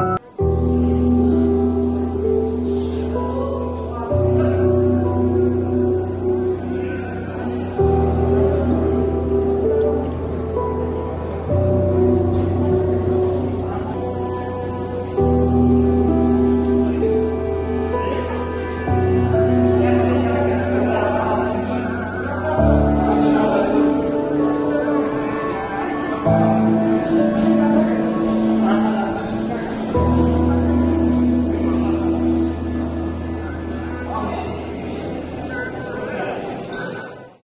you